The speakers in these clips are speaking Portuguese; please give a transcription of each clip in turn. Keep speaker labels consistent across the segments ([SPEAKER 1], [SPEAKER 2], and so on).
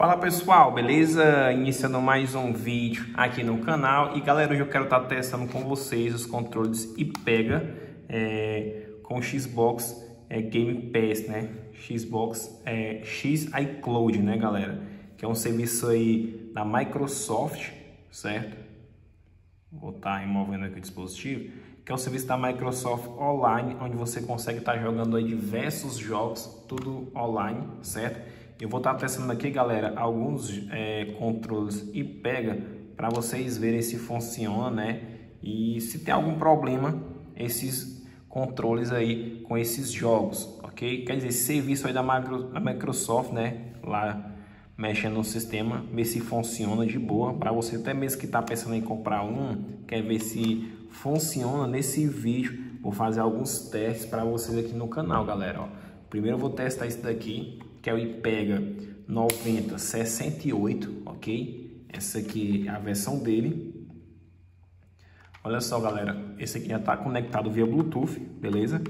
[SPEAKER 1] Fala pessoal, beleza? Iniciando mais um vídeo aqui no canal e galera, hoje eu quero estar testando com vocês os controles IPEGA é, com Xbox é, Game Pass, né? Xbox é, X iCloud, né galera? Que é um serviço aí da Microsoft, certo? Vou estar removendo aqui o dispositivo que é o serviço da Microsoft Online, onde você consegue estar jogando aí diversos jogos, tudo online, certo? Eu vou estar testando aqui, galera, alguns é, controles e pega para vocês verem se funciona, né? E se tem algum problema, esses controles aí com esses jogos, ok? Quer dizer, serviço aí da Microsoft, né? Lá mexendo no sistema, ver se funciona de boa. Para você até mesmo que está pensando em comprar um, quer ver se funciona nesse vídeo. Vou fazer alguns testes para vocês aqui no canal, galera. Ó, primeiro eu vou testar esse daqui, que é o IPEGA 9068, ok? Essa aqui é a versão dele. Olha só, galera, esse aqui já está conectado via Bluetooth, beleza?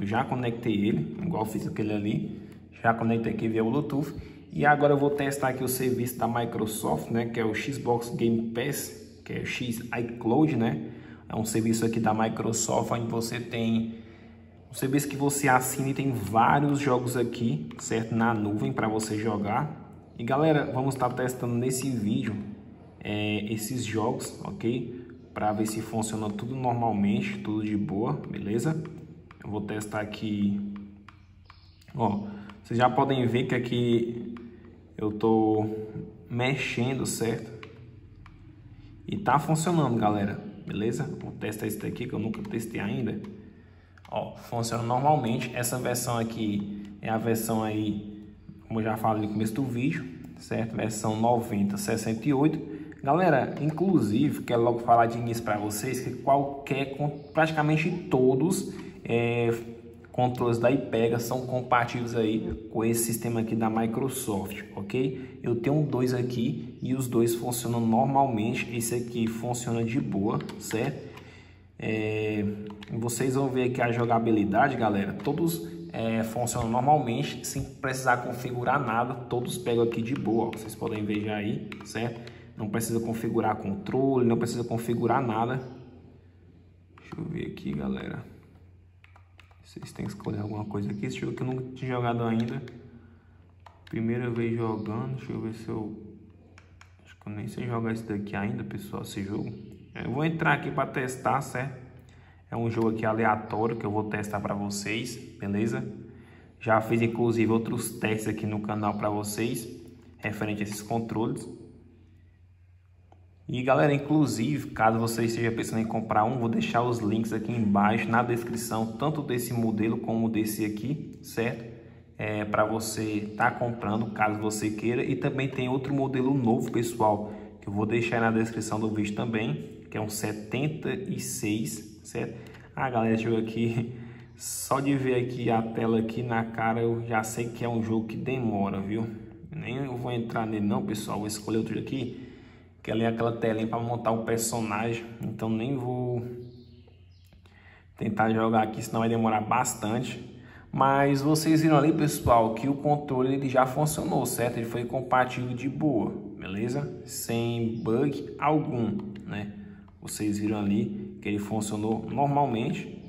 [SPEAKER 1] Eu já conectei ele, igual fiz aquele ali. Já conectei aqui via Bluetooth. E agora eu vou testar aqui o serviço da Microsoft, né? Que é o Xbox Game Pass, que é o X iCloud, né? É um serviço aqui da Microsoft, onde você tem um serviço que você assina e tem vários jogos aqui, certo? Na nuvem para você jogar. E galera, vamos estar testando nesse vídeo é, esses jogos, ok? Para ver se funciona tudo normalmente, tudo de boa, beleza? Eu vou testar aqui, ó, vocês já podem ver que aqui eu tô mexendo, certo? E tá funcionando, galera beleza? Vou testar esse daqui que eu nunca testei ainda. Ó, funciona normalmente. Essa versão aqui é a versão aí, como eu já falei no começo do vídeo, certo? Versão 9068. Galera, inclusive, quero logo falar de início para vocês que qualquer, praticamente todos é, controles da IPEGA são compatíveis aí com esse sistema aqui da Microsoft, ok? Eu tenho dois aqui e os dois funcionam normalmente, esse aqui funciona de boa, certo? É, vocês vão ver aqui a jogabilidade, galera, todos é, funcionam normalmente, sem precisar configurar nada, todos pegam aqui de boa, ó, vocês podem ver já aí, certo? Não precisa configurar controle, não precisa configurar nada. Deixa eu ver aqui, galera. Vocês têm que escolher alguma coisa aqui. Esse jogo que eu nunca tinha jogado ainda. Primeira vez jogando. Deixa eu ver se eu... Acho que eu nem sei jogar esse daqui ainda, pessoal, esse jogo. Eu vou entrar aqui para testar, certo? É um jogo aqui aleatório que eu vou testar para vocês, beleza? Já fiz inclusive outros testes aqui no canal para vocês, referente a esses controles. E galera, inclusive, caso você esteja pensando em comprar um, vou deixar os links aqui embaixo na descrição, tanto desse modelo como desse aqui, certo? É, para você estar tá comprando, caso você queira. E também tem outro modelo novo, pessoal, que eu vou deixar na descrição do vídeo também, que é um 76, certo? Ah, galera, jogo aqui, só de ver aqui a tela aqui na cara, eu já sei que é um jogo que demora, viu? Nem eu vou entrar nele não, pessoal, vou escolher outro aqui que ali é aquela telinha para montar o personagem, então nem vou tentar jogar aqui, senão vai demorar bastante. Mas vocês viram ali, pessoal, que o controle ele já funcionou, certo? Ele foi compatível de boa, beleza? Sem bug algum, né? Vocês viram ali que ele funcionou normalmente.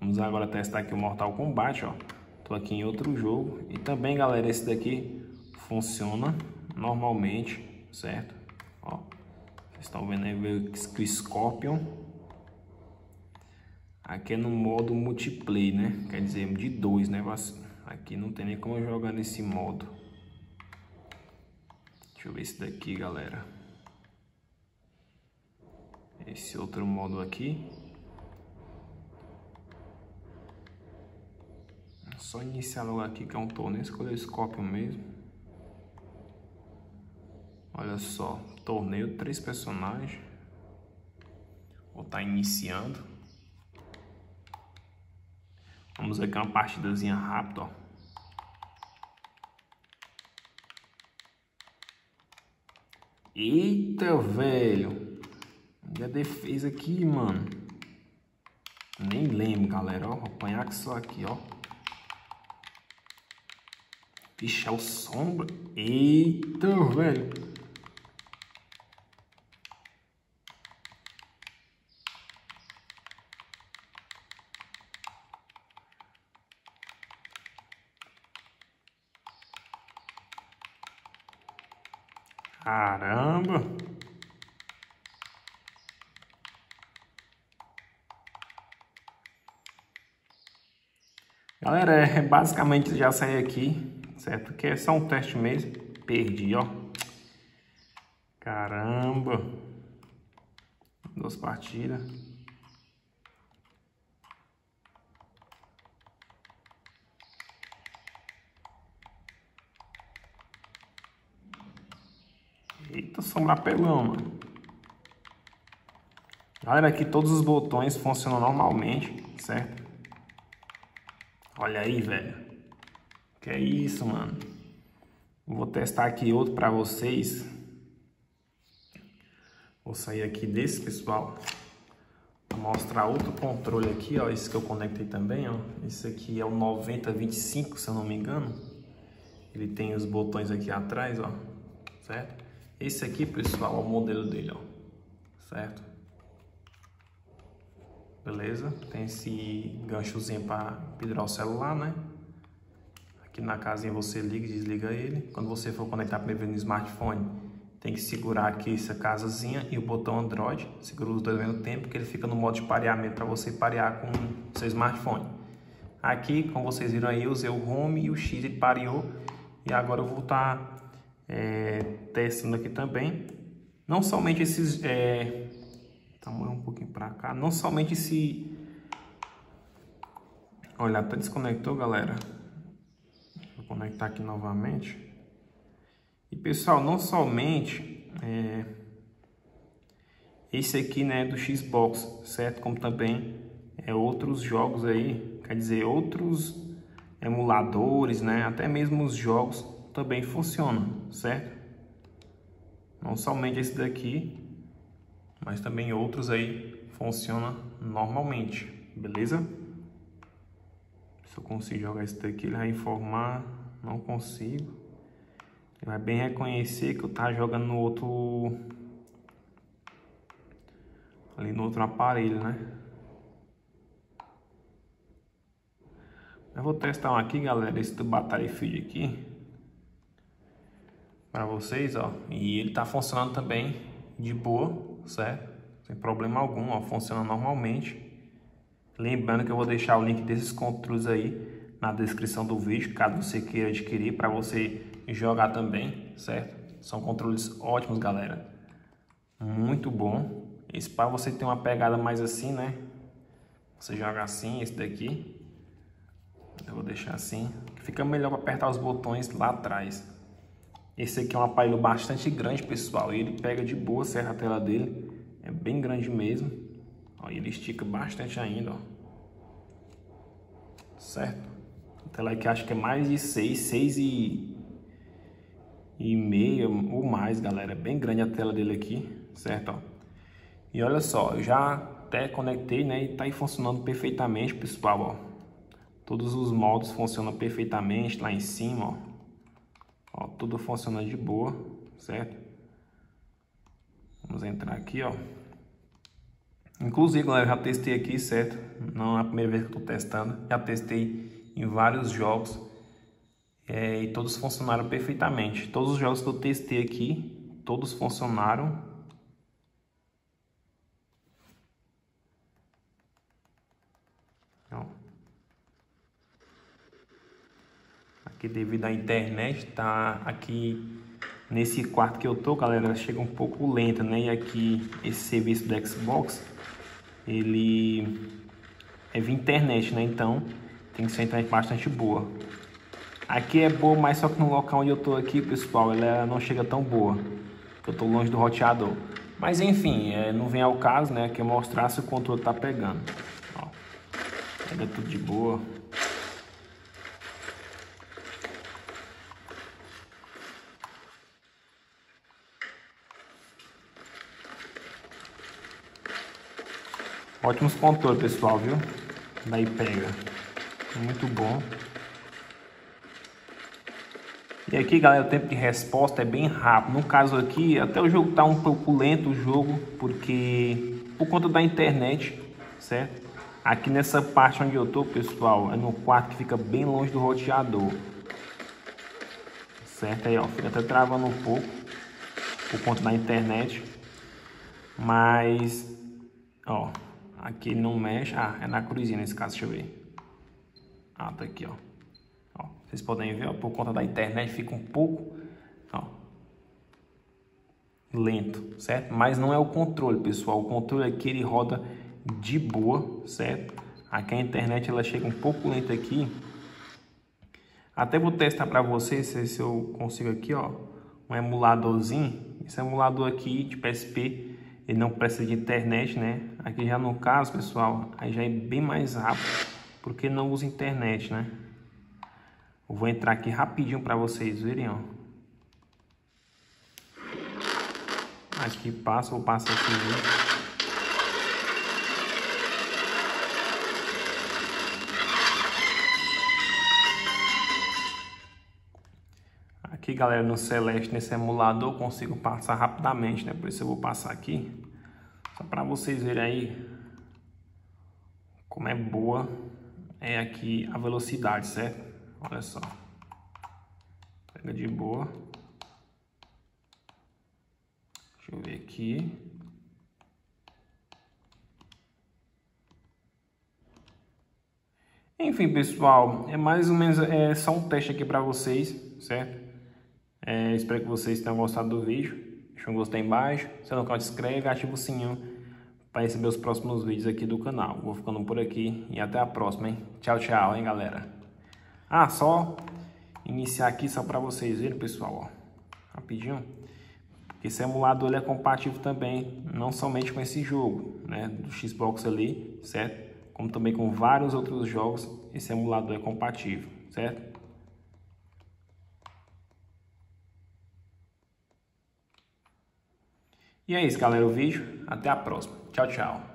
[SPEAKER 1] Vamos agora testar aqui o Mortal Kombat, ó. Tô aqui em outro jogo. E também, galera, esse daqui funciona normalmente, certo? Ó, vocês estão vendo aí o Scorpion. Aqui é no modo multiplayer, né? Quer dizer, de dois, né? Aqui não tem nem como jogar nesse modo. Deixa eu ver esse daqui, galera. Esse outro modo aqui. É só iniciar logo aqui que é um torneio, escolher o Scorpion mesmo. Olha só, torneio, três personagens. Vou estar tá iniciando. Vamos aqui uma partidazinha rápida, ó. Eita, velho. Olha a defesa aqui, mano. Nem lembro, galera, ó. Vou apanhar que só aqui, ó. Vixe, é o sombra. Eita, velho. Galera, é, basicamente já saí aqui, certo? Que é só um teste mesmo. Perdi, ó. Caramba! Duas partidas. Eita, sombra pelão, mano. Galera, aqui todos os botões funcionam normalmente, certo? Olha aí, velho. Que é isso, mano. Vou testar aqui outro pra vocês. Vou sair aqui desse, pessoal. Vou mostrar outro controle aqui, ó. Esse que eu conectei também, ó. Esse aqui é o 9025, se eu não me engano. Ele tem os botões aqui atrás, ó. Certo? Esse aqui, pessoal, é o modelo dele, ó. Certo? Beleza? Tem esse ganchozinho para pendurar o celular, né? Aqui na casinha você liga e desliga ele. Quando você for conectar primeiro no smartphone, tem que segurar aqui essa casazinha e o botão Android. Segura os dois ao mesmo tempo, que ele fica no modo de pareamento para você parear com o seu smartphone. Aqui, como vocês viram aí, usei o Home e o X ele pareou. E agora eu vou estar tá é, testando aqui também. Não somente esses... É, um pouquinho para cá. Não somente esse... Olha, até desconectou, galera. Vou conectar aqui novamente. E, pessoal, não somente... É, esse aqui, né, do Xbox, certo? Como também é outros jogos aí, quer dizer, outros emuladores, né? Até mesmo os jogos também funciona, certo? Não somente esse daqui, mas também outros aí funciona normalmente, beleza? Se eu conseguir jogar esse daqui, ele vai informar, não consigo. Ele vai bem reconhecer que eu tava jogando no outro... Ali no outro aparelho, né? Eu vou testar um aqui, galera, esse do Battlefield aqui para vocês, ó. E ele tá funcionando também de boa, certo? Sem problema algum, ó, funciona normalmente. Lembrando que eu vou deixar o link desses controles aí na descrição do vídeo, caso você queira adquirir para você jogar também, certo? São controles ótimos, galera. Muito bom. Esse para você ter uma pegada mais assim, né? Você joga assim, esse daqui. Eu vou deixar assim. Fica melhor para apertar os botões lá atrás. Esse aqui é um aparelho bastante grande, pessoal. Ele pega de boa a serra tela dele. É bem grande mesmo. Ó, ele estica bastante ainda, ó. Certo? A tela aqui acho que é mais de 6, 6 e... E meia ou mais, galera. É bem grande a tela dele aqui, certo? Ó. E olha só, eu já até conectei, né? E tá aí funcionando perfeitamente, pessoal, ó. Todos os modos funcionam perfeitamente lá em cima, ó. Ó, tudo funciona de boa, certo? Vamos entrar aqui, ó. Inclusive, galera, já testei aqui, certo? Não é a primeira vez que eu tô testando. Já testei em vários jogos. É, e todos funcionaram perfeitamente. Todos os jogos que eu testei aqui, todos funcionaram devido à internet tá aqui nesse quarto que eu tô, galera, chega um pouco lenta, né? E aqui esse serviço do Xbox, ele é via internet, né? Então tem que ser uma internet bastante boa. Aqui é boa, mas só que no local onde eu tô aqui, pessoal, ela não chega tão boa. Eu tô longe do roteador. Mas enfim, é, não vem ao caso, né? Que mostrar se o controle tá pegando. Ó, pega tudo de boa. Ótimos controles, pessoal, viu? Daí pega. Muito bom. E aqui, galera, o tempo de resposta é bem rápido. No caso aqui, até o jogo tá um pouco lento o jogo, porque por conta da internet, certo? Aqui nessa parte onde eu tô, pessoal, é no quarto que fica bem longe do roteador. Certo? Aí, ó, fica até travando um pouco por conta da internet. Mas, ó, aqui ele não mexe. Ah, é na cruzinha nesse caso, deixa eu ver. Ah, tá aqui, ó. Vocês podem ver, ó, por conta da internet fica um pouco ó, lento, certo? Mas não é o controle, pessoal. O controle aqui ele roda de boa, certo? Aqui a internet ela chega um pouco lenta aqui. Até vou testar para vocês se eu consigo aqui, ó, um emuladorzinho. Esse emulador aqui de PSP, ele não precisa de internet, né? Aqui já no caso, pessoal, aí já é bem mais rápido, porque não usa internet, né? Eu vou entrar aqui rapidinho para vocês verem, ó. Aqui passa, vou passar aqui. Aqui, galera, no Celeste, nesse emulador, eu consigo passar rapidamente, né? Por isso eu vou passar aqui. Só para vocês verem aí como é boa é aqui a velocidade, certo? Olha só. Pega de boa. Deixa eu ver aqui. Enfim, pessoal, é mais ou menos é só um teste aqui para vocês, certo? É, espero que vocês tenham gostado do vídeo. Deixa um gostei embaixo. Se não, se inscreve, ativa o sininho para receber os próximos vídeos aqui do canal. Vou ficando por aqui e até a próxima, hein? Tchau, tchau, hein, galera? Ah, só iniciar aqui só para vocês verem, pessoal, ó, rapidinho. Esse emulador ele é compatível também, não somente com esse jogo, né, do Xbox ali, certo? Como também com vários outros jogos, esse emulador é compatível, certo? E é isso, galera, o vídeo. Até a próxima. Tchau, tchau.